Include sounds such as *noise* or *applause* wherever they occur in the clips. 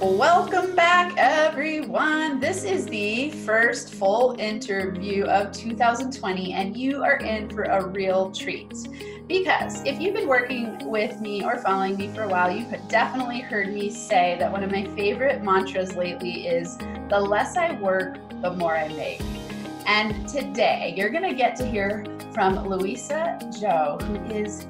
Welcome back, everyone. This is the first full interview of 2020, and you are in for a real treat. Because if you've been working with me or following me for a while, you've definitely heard me say that one of my favorite mantras lately is the less I work, the more I make. And today, you're going to get to hear from Luisa Zhou, who is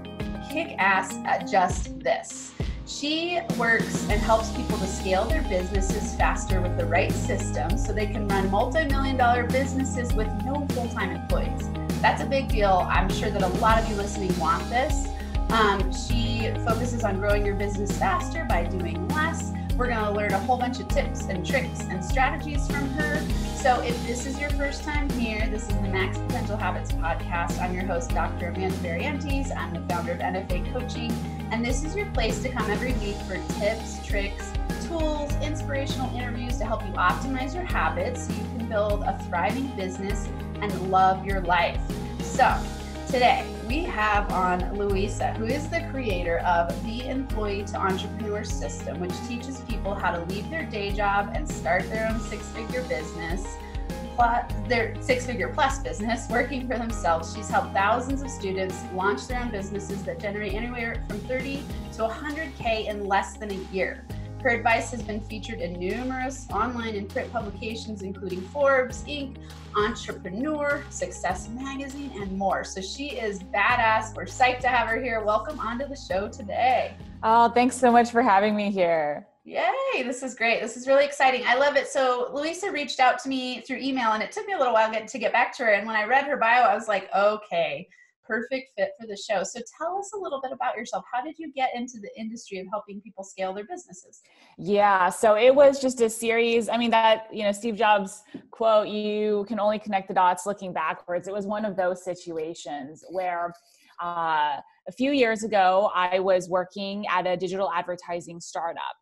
kick ass at just this. She works and helps people to scale their businesses faster with the right system so they can run multi million dollar businesses with no full time employees. That's a big deal. I'm sure that a lot of you listening want this. Um, she focuses on growing your business faster by doing less. We're going to learn a whole bunch of tips and tricks and strategies from her. So, if this is your first time here, this is the Max Potential Habits podcast. I'm your host, Dr. Amanda Barrientez. I'm the founder of NFA Coaching and this is your place to come every week for tips, tricks, tools, inspirational interviews to help you optimize your habits so you can build a thriving business and love your life. So, today we have on Luisa, who is the creator of the Employee to Entrepreneur System, which teaches people how to leave their day job and start their own six figure business plus, their six figure plus business working for themselves. She's helped thousands of students launch their own businesses that generate anywhere from 30 to 100K in less than a year. Her advice has been featured in numerous online and print publications, including Forbes, Inc., Entrepreneur, Success Magazine, and more. So she is badass. We're psyched to have her here. Welcome onto the show today. Oh, thanks so much for having me here. Yay, this is great. This is really exciting. I love it. So, Luisa reached out to me through email and it took me a little while to get back to her. And when I read her bio, I was like, okay, perfect fit for the show. So, tell us a little bit about yourself. How did you get into the industry of helping people scale their businesses? Yeah, so it was just a series. I mean, that, you know, Steve Jobs quote, you can only connect the dots looking backwards. It was one of those situations where, uh, a few years ago, I was working at a digital advertising startup.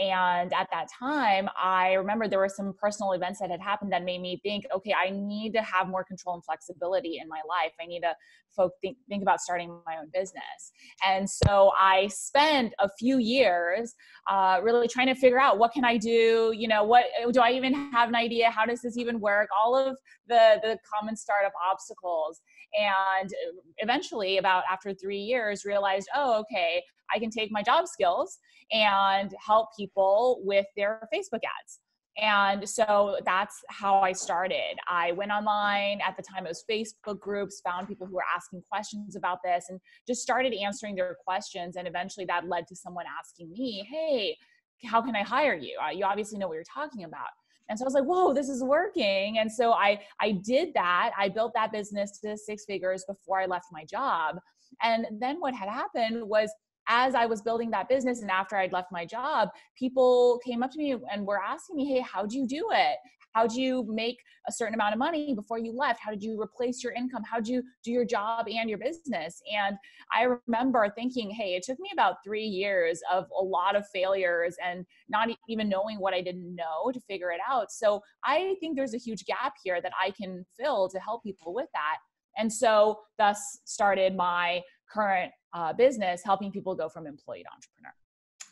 And at that time, I remember there were some personal events that had happened that made me think, okay, I need to have more control and flexibility in my life. I need to folk think, think about starting my own business. And so I spent a few years uh, really trying to figure out what can I do? You know, what do I even have an idea? How does this even work? All of the the common startup obstacles. And eventually, about after three years, realized, oh, okay, I can take my job skills and help people with their Facebook ads. And so that's how I started. I went online at the time it was Facebook groups, found people who were asking questions about this, and just started answering their questions. And eventually that led to someone asking me, Hey, how can I hire you? Uh, you obviously know what you're talking about. And so I was like, whoa, this is working. And so I I did that. I built that business to six figures before I left my job. And then what had happened was as I was building that business and after I'd left my job, people came up to me and were asking me, Hey, how'd you do it? How'd you make a certain amount of money before you left? How did you replace your income? How'd you do your job and your business? And I remember thinking, hey, it took me about three years of a lot of failures and not even knowing what I didn't know to figure it out. So I think there's a huge gap here that I can fill to help people with that. And so thus started my current uh, business helping people go from employee to entrepreneur.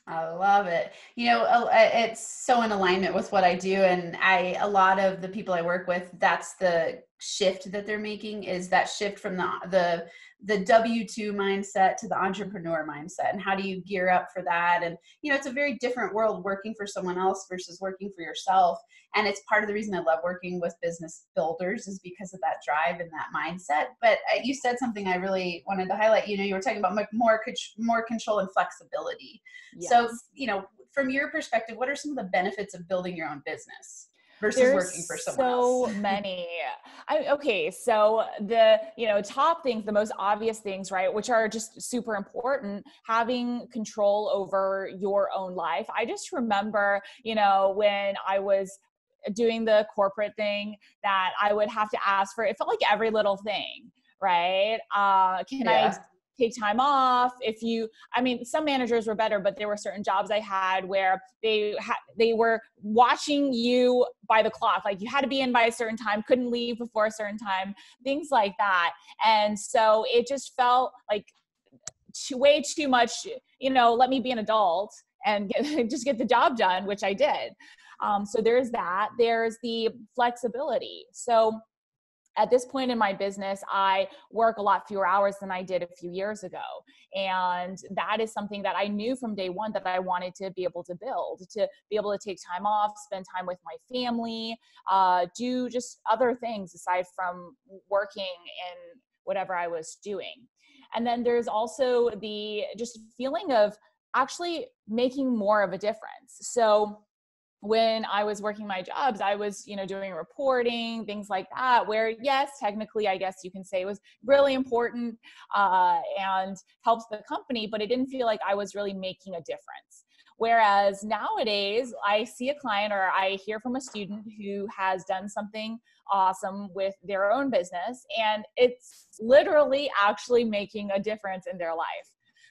I love it. You know, it's so in alignment with what I do, and I a lot of the people I work with, that's the shift that they're making is that shift from the the the w2 mindset to the entrepreneur mindset. And how do you gear up for that? And you know it's a very different world working for someone else versus working for yourself. And it's part of the reason i love working with business builders is because of that drive and that mindset. But uh, you said something i really wanted to highlight. You know you were talking about more more control and flexibility. Yes. so you know from your perspective what are some of the benefits of building your own business versus There's working for someone so else. *laughs* many. I, okay, so the you know top things, the most obvious things, right, which are just super important, having control over your own life. I just remember, you know, when I was doing the corporate thing that I would have to ask for. It felt like every little thing right? Uh, can yeah. I take time off if you i mean some managers were better but there were certain jobs i had where they had they were watching you by the clock like you had to be in by a certain time couldn't leave before a certain time things like that and so it just felt like too, way too much you know let me be an adult and get, *laughs* just get the job done, which I did. Um, so there's that. There's the flexibility. So at this point in my business, I work a lot fewer hours than I did a few years ago. And that is something that I knew from day one that I wanted to be able to build, to be able to take time off, spend time with my family, uh, do just other things aside from working in whatever I was doing. And then there's also the just feeling of actually making more of a difference. So when I was working my jobs, I was, you know, doing reporting, things like that, where yes, technically, I guess you can say it was really important uh, and helped the company, but it didn't feel like I was really making a difference. Whereas nowadays, I see a client or I hear from a student who has done something awesome with their own business, and it's literally actually making a difference in their life.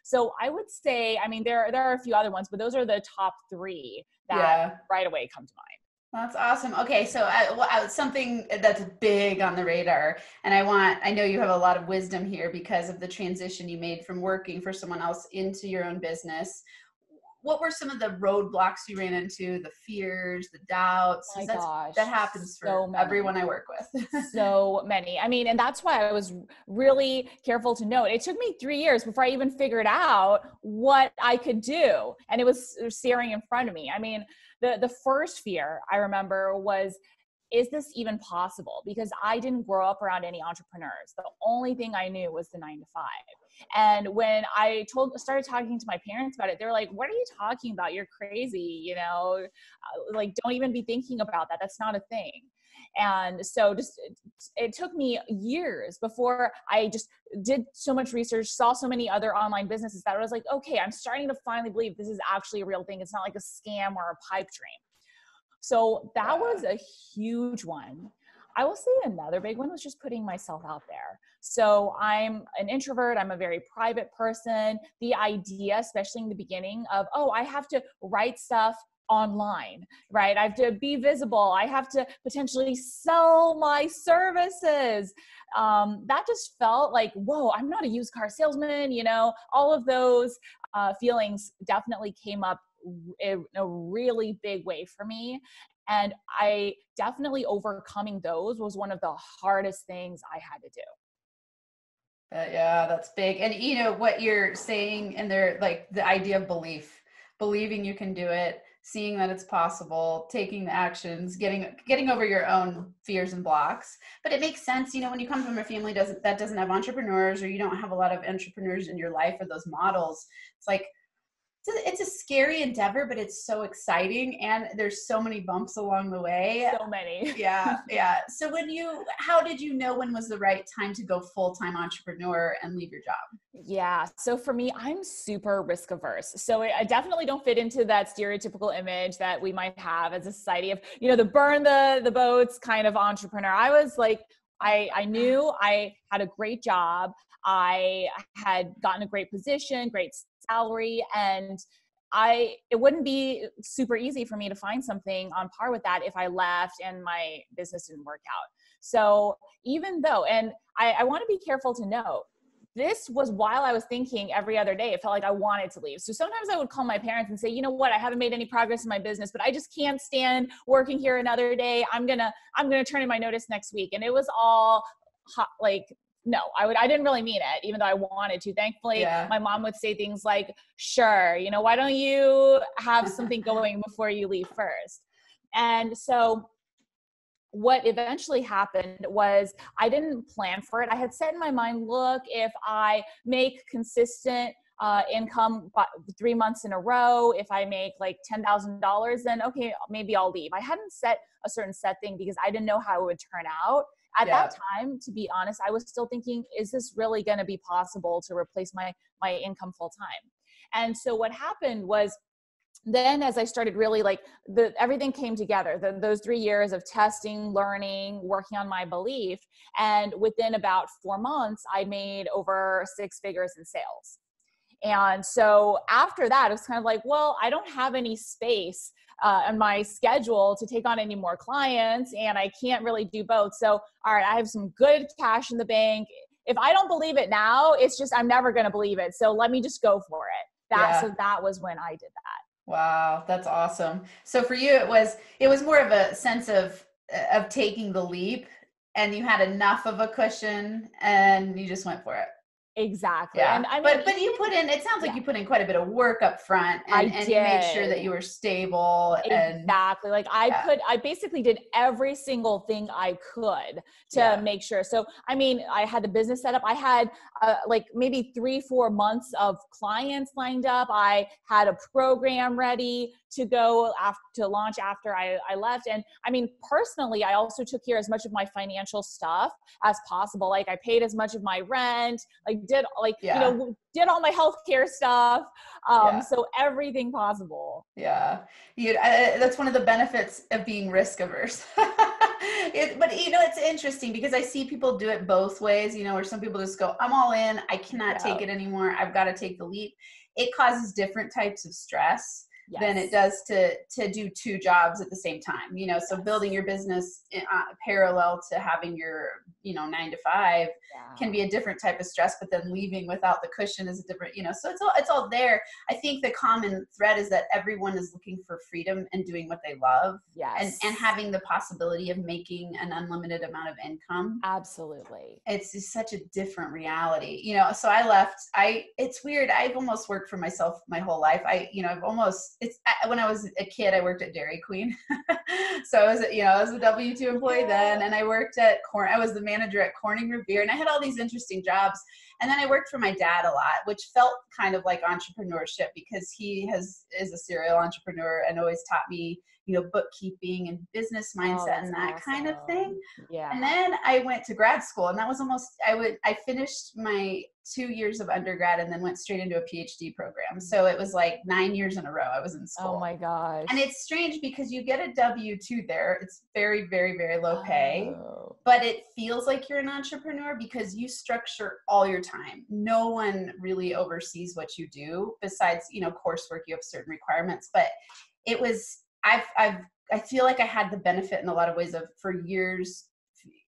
So I would say, I mean, there there are a few other ones, but those are the top three that yeah. right away come to mind. That's awesome. Okay, so I, well, I, something that's big on the radar, and I want, I know you have a lot of wisdom here because of the transition you made from working for someone else into your own business what were some of the roadblocks you ran into the fears the doubts? Oh gosh, that happens for so everyone i work with. *laughs* So many. I mean and that's why i was really careful to note it took me three years before i even figured out what i could do and it was uh, staring in front of me. I mean the the first fear i remember was is this even possible? Because I didn't grow up around any entrepreneurs. The only thing I knew was the nine to five. And when I told, started talking to my parents about it, they were like, "What are you talking about? You're crazy. You know, uh, like don't even be thinking about that. That's not a thing." And so just it took me years before I just did so much research, saw so many other online businesses that I was like, okay, I'm starting to finally believe this is actually a real thing. It's not like a scam or a pipe dream. So that was a huge one. I will say another big one was just putting myself out there. So I'm an introvert, I'm a very private person. The idea, especially in the beginning, of, oh, I have to write stuff online, right? I have to be visible. I have to potentially sell my services. Um, that just felt like, whoa, I'm not a used car salesman. You know, all of those uh, feelings definitely came up in a really big way for me. And I definitely overcoming those was one of the hardest things I had to do. Uh, yeah, that's big. And you know what you're saying, and there, like the idea of belief, believing you can do it, seeing that it's possible, taking the actions, getting getting over your own fears and blocks. But it makes sense, you know, when you come from a family doesn't that doesn't have entrepreneurs, or you don't have a lot of entrepreneurs in your life or those models. It's like it's a scary endeavor, but it's so exciting, and there's so many bumps along the way. So many. *laughs* yeah, yeah. So when you, how did you know when was the right time to go full time entrepreneur and leave your job? Yeah. So for me, I'm super risk averse. So I definitely don't fit into that stereotypical image that we might have as a society of you know the burn the the boats kind of entrepreneur. I was like I, I knew I had a great job. I had gotten a great position, great salary and I it wouldn't be super easy for me to find something on par with that if I left and my business didn't work out. So even though, and I, I want to be careful to note, this was while I was thinking every other day. It felt like I wanted to leave. So sometimes I would call my parents and say, you know what, I haven't made any progress in my business, but I just can't stand working here another day. I'm gonna I'm gonna turn in my notice next week. And it was all hot, like no i would i didn't really mean it even though i wanted to. Thankfully yeah. my mom would say things like sure you know why don't you have something going *laughs* before you leave first? And so what eventually happened was i didn't plan for it. I had set in my mind look if i make consistent uh, income three months in a row if i make like $10000 then okay maybe i'll leave. I hadn't set a certain set thing because i didn't know how it would turn out at yeah. that time to be honest i was still thinking is this really going to be possible to replace my my income full time and so what happened was then as i started really like the everything came together the, those three years of testing learning working on my belief and within about four months i made over six figures in sales and so after that, it's kind of like, well, I don't have any space uh, on my schedule to take on any more clients, and I can't really do both. So, all right, I have some good cash in the bank. If I don't believe it now, it's just I'm never going to believe it. So let me just go for it. That yeah. so that was when I did that. Wow, that's awesome. So for you, it was it was more of a sense of of taking the leap, and you had enough of a cushion, and you just went for it. Exactly. Yeah. And I mean, but but you put in. It sounds like yeah. you put in quite a bit of work up front, I and, and you made sure that you were stable. And exactly like i Yeah. put i basically did every single thing i could to Yeah. make sure so i mean i had the business set up i had uh, like maybe three four months of clients lined up i had a program ready to go after to launch after I, I left and i mean personally i also took care as much of my financial stuff as possible like i paid as much of my rent like did like Yeah. you know did all my healthcare stuff um Yeah. so everything possible Yeah, you. That's one of the benefits of being risk averse. *laughs* it, but you know, it's interesting because I see people do it both ways. You know, where some people just go, "I'm all in. I cannot take it anymore. I've got to take the leap." It causes different types of stress than it does to to do two jobs at the same time. You know, so Yes. building your business in, uh, parallel to having your you know nine to five Yeah. can be a different type of stress but then leaving without the cushion is a different you know so it's all it's all there i think the common thread is that everyone is looking for freedom and doing what they love yes. and and having the possibility of making an unlimited amount of income absolutely. it's just such a different reality you know so i left i it's weird i've almost worked for myself my whole life i you know i've almost it's when i was a kid i worked at dairy queen. *laughs* So i was you know i was a w2 employee then and i worked at corn i was the manager at corning beer and i had all these interesting jobs. And then i worked for my dad a lot which felt kind of like entrepreneurship because he has is a serial entrepreneur and always taught me you know bookkeeping and business Oh, mindset that's and that kind of thing Yeah. and then I went to grad school, and that was almost I would I finished my two years of undergrad and then went straight into a PhD program. So it was like nine years in a row I was in oh school. oh my gosh. And it's strange because you get a W two there. It's very very very low pay, Oh. but it feels like you're an entrepreneur because you structure all your time. No one really oversees what you do besides you know coursework. You have certain requirements, but it was I've I've I feel like I had the benefit in a lot of ways of for years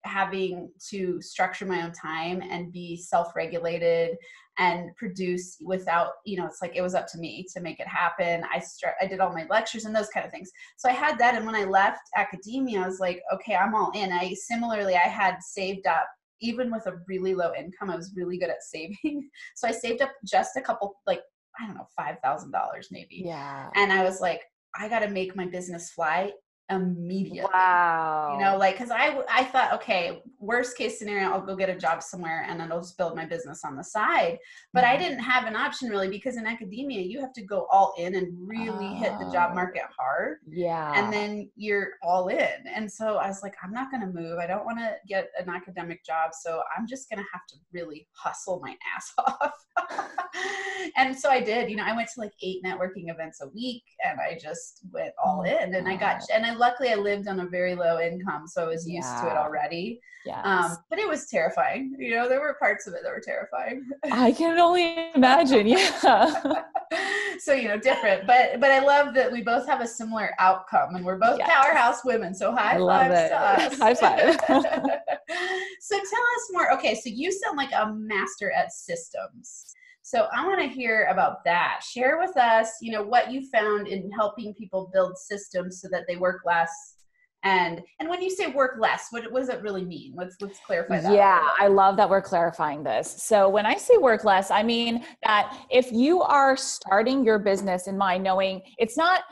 having to structure my own time and be self-regulated and produce without you know it's like it was up to me to make it happen. I str- i did all my lectures and those kind of things. So i had that and when i left academia i was like okay i'm all in. I similarly i had saved up even with a really low income i was really good at saving. *laughs* So i saved up just a couple like i don't know $5000 maybe. Yeah. and i was like i got to make my business fly immediately Wow. you know like because I I thought okay worst case scenario i'll go get a job somewhere and then i'll just build my business on the side but i Mhm. didn't have an option really because in academia you have to go all in and really hit the job Oh. market hard Yeah. and then you're all in and so i was like i'm not going to move i don't want to get an academic job so i'm just going to have to really hustle my *laughs* ass off *laughs* and so i did you know i went to like eight networking events a week and i just went all Oh, in and i got and i luckily i lived on a very low income so i was used to it already yes. um, but it was terrifying you know there were parts of it that were terrifying I can only imagine. Yeah. *laughs* so you know different but but i love that we both have a similar outcome and we're both Yes. powerhouse women so high I love fives it. to *laughs* us. High five. *laughs* so tell us more okay so you sound like a master at systems so i want to hear about that share with us you know what you found in helping people build systems so that they work less and and when you say work less what, what does it really mean let's let's clarify that Yeah, I love that we're clarifying this. So when I say work less, I mean that if you are starting your business in mind, knowing it's not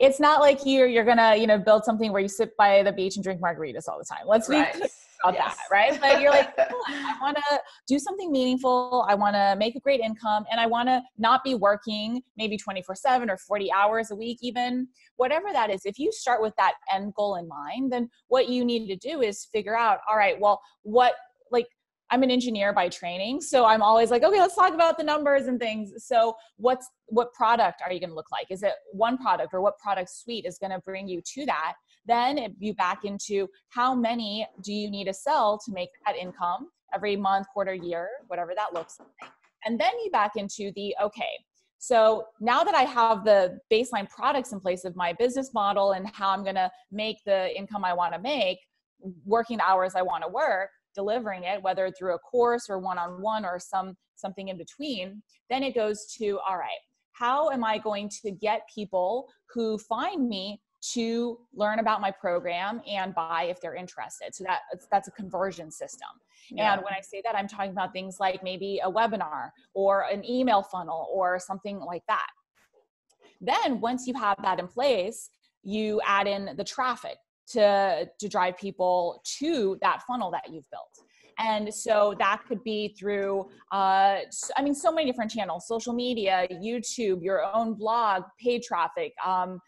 it's not like you're you're gonna you know build something where you sit by the beach and drink margaritas all the time. Let's be Right. About Yes. that, right? But you're like, *laughs* "Come on, I want to do something meaningful. I want to make a great income, and I want to not be working maybe 24 seven or 40 hours a week, even whatever that is. If you start with that end goal in mind, then what you need to do is figure out, all right, well, what like I'm an engineer by training, so I'm always like, okay, let's talk about the numbers and things. So, what's what product are you going to look like? Is it one product or what product suite is going to bring you to that? Then if you back into how many do you need to sell to make that income every month, quarter, year, whatever that looks like. And then you back into the okay, so now that I have the baseline products in place of my business model and how I'm going to make the income I want to make, working the hours I want to work, delivering it, whether through a course or one-on-one or some something in between, then it goes to all right. how am I going to get people who find me to learn about my program and buy if they're interested. So that that's a conversion system. Yeah. And when I say that, I'm talking about things like maybe a webinar or an email funnel or something like that. Then once you have that in place, you add in the traffic to to drive people to that funnel that you've built. And so that could be through, uh, I mean, so many different channels social media, YouTube, your own blog, paid traffic, um,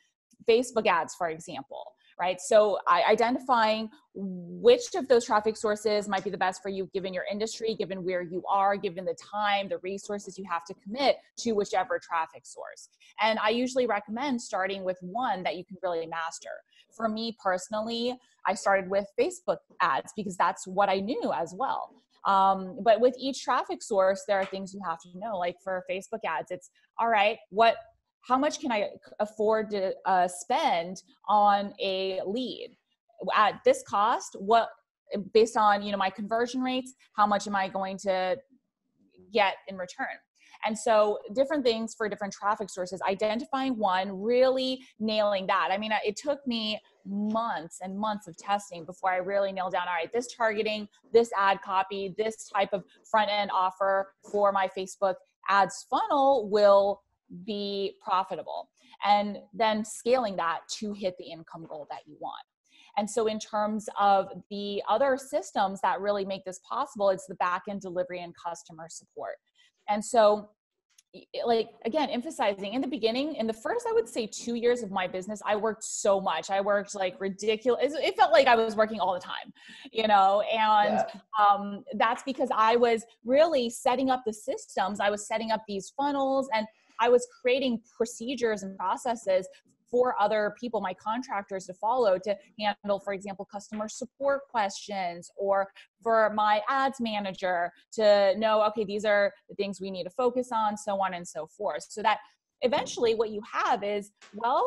Facebook ads, for example, right? So identifying which of those traffic sources might be the best for you given your industry, given where you are, given the time, the resources you have to commit to whichever traffic source. And I usually recommend starting with one that you can really master. For me personally, I started with Facebook ads because that's what I knew as well. Um, but with each traffic source, there are things you have to know. Like for Facebook ads, it's all right, what how much can I afford to uh, spend on a lead at this cost? What based on you know my conversion rates, how much am I going to get in return? And so, different things for different traffic sources, identifying one, really nailing that. I mean, it took me months and months of testing before I really nailed down all right, this targeting, this ad copy, this type of front end offer for my Facebook ads funnel will be profitable and then scaling that to hit the income goal that you want. And so in terms of the other systems that really make this possible it's the back end delivery and customer support. And so like again emphasizing in the beginning in the first i would say two years of my business i worked so much. I worked like ridiculous it felt like i was working all the time you know? And yeah. um, that's because i was really setting up the systems i was setting up these funnels and I was creating procedures and processes for other people, my contractors to follow to handle, for example, customer support questions, or for my ads manager to know, okay, these are the things we need to focus on, so on and so forth. So that eventually what you have is, well,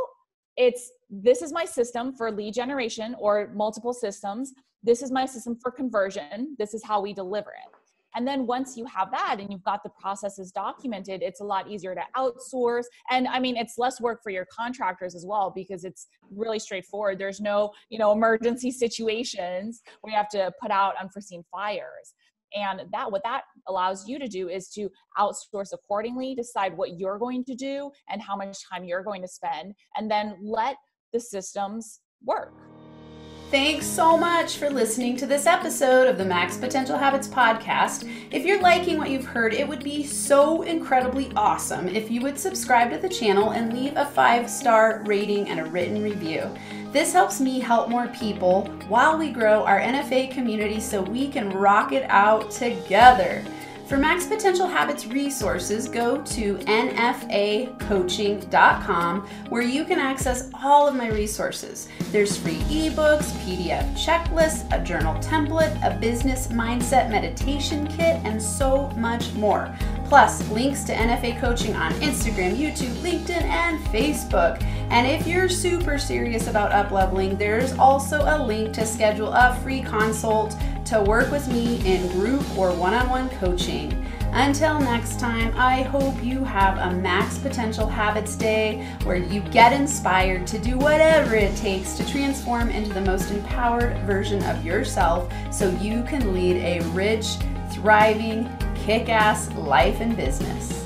it's this is my system for lead generation or multiple systems. This is my system for conversion. This is how we deliver it. And then once you have that and you've got the processes documented, it's a lot easier to outsource. And I mean, it's less work for your contractors as well because it's really straightforward. There's no, you know, emergency *laughs* situations where you have to put out unforeseen fires. And that what that allows you to do is to outsource accordingly, decide what you're going to do and how much time you're going to spend, and then let the systems work. Thanks so much for listening to this episode of the Max Potential Habits podcast. If you're liking what you've heard, it would be so incredibly awesome if you would subscribe to the channel and leave a five star rating and a written review. This helps me help more people while we grow our NFA community so we can rock it out together. For Max Potential Habits resources, go to nfacoaching.com where you can access all of my resources. There's free ebooks, PDF checklists, a journal template, a business mindset meditation kit, and so much more. Plus, links to NFA coaching on Instagram, YouTube, LinkedIn, and Facebook. And if you're super serious about upleveling, there's also a link to schedule a free consult to work with me in group or one on one coaching. Until next time, I hope you have a Max Potential Habits Day where you get inspired to do whatever it takes to transform into the most empowered version of yourself so you can lead a rich, thriving, kick ass life and business.